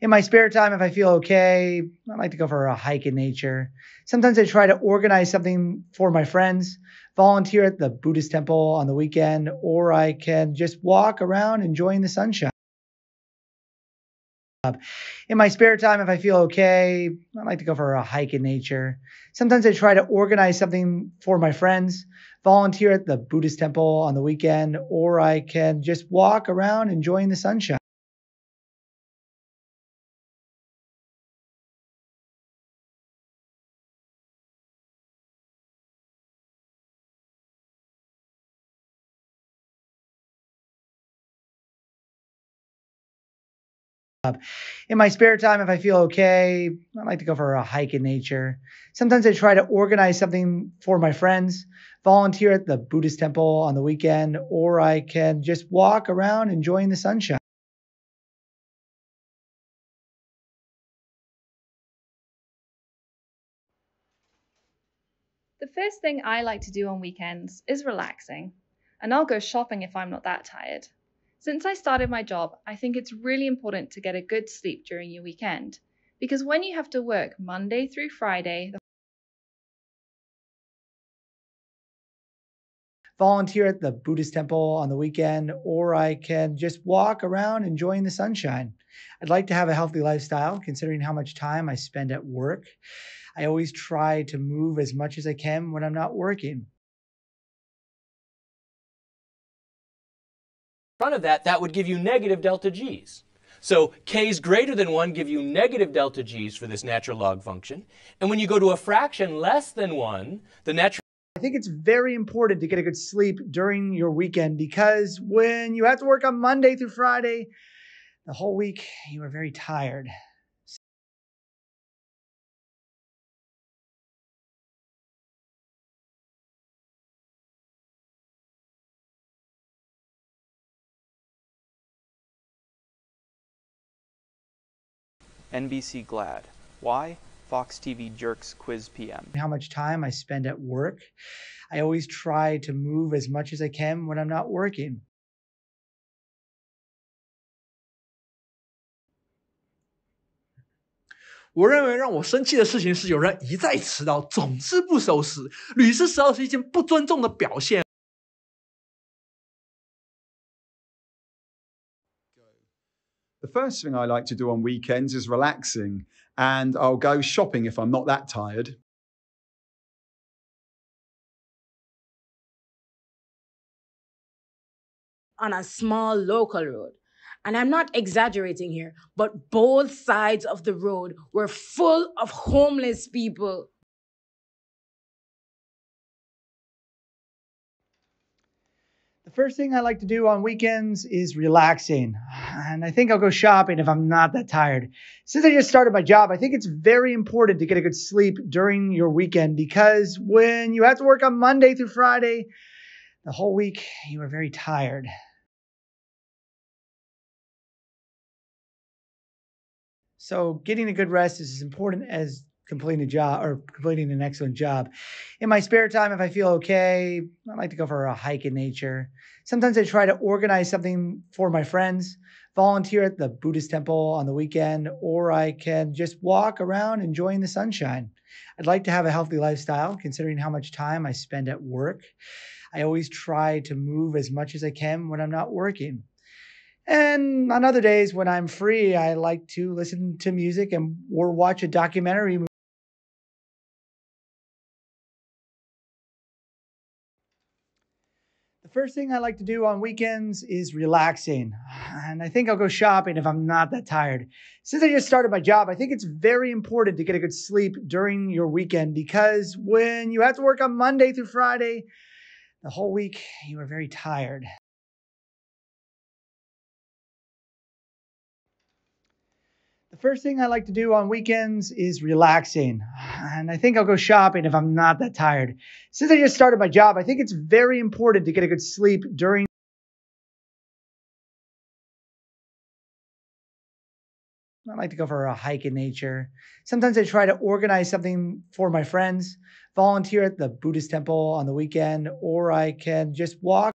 In my spare time, if I feel okay, I like to go for a hike in nature. Sometimes I try to organize something for my friends, volunteer at the Buddhist temple on the weekend, or I can just walk around enjoying the sunshine. In my spare time, if I feel okay, I like to go for a hike in nature. Sometimes I try to organize something for my friends, volunteer at the Buddhist temple on the weekend, or I can just walk around enjoying the sunshine. In my spare time, if I feel okay, I like to go for a hike in nature. Sometimes I try to organize something for my friends, volunteer at the Buddhist temple on the weekend, or I can just walk around enjoying the sunshine. The first thing I like to do on weekends is relaxing, and I'll go shopping if I'm not that tired. Since I started my job, I think it's really important to get a good sleep during your weekend because when you have to work Monday through Friday, volunteer at the Buddhist temple on the weekend, or I can just walk around enjoying the sunshine. I'd like to have a healthy lifestyle considering how much time I spend at work. I always try to move as much as I can when I'm not working. Front of that, that would give you negative delta g's. So k's greater than 1 give you negative delta g's for this natural log function. And when you go to a fraction less than 1, the natural I think it's very important to get a good sleep during your weekend because when you have to work on Monday through Friday, the whole week you are very tired. NBC Glad. Why? Fox TV jerks quiz PM. How much time I spend at work. I always try to move as much as I can when I'm not working. 我认为让我生气的事情是有人一再迟到，总是不守时，屡次迟到是一件不尊重的表现。 The first thing I like to do on weekends is relaxing, and I'll go shopping if I'm not that tired. On a small local road. And I'm not exaggerating here, but both sides of the road were full of homeless people first thing I like to do on weekends is relaxing. And I think I'll go shopping if I'm not that tired. Since I just started my job, I think it's very important to get a good sleep during your weekend because when you have to work on Monday through Friday, the whole week you are very tired. So getting a good rest is as important as completing a job or completing an excellent job. In my spare time, if I feel okay, I like to go for a hike in nature. Sometimes I try to organize something for my friends, volunteer at the Buddhist temple on the weekend, or I can just walk around enjoying the sunshine. I'd like to have a healthy lifestyle considering how much time I spend at work. I always try to move as much as I can when I'm not working. And on other days when I'm free, I like to listen to music and or watch a documentary first thing I like to do on weekends is relaxing. And I think I'll go shopping if I'm not that tired. Since I just started my job, I think it's very important to get a good sleep during your weekend because when you have to work on Monday through Friday, the whole week you are very tired. The first thing I like to do on weekends is relaxing. And I think I'll go shopping if I'm not that tired. Since I just started my job, I think it's very important to get a good sleep during I like to go for a hike in nature. Sometimes I try to organize something for my friends, volunteer at the Buddhist temple on the weekend, or I can just walk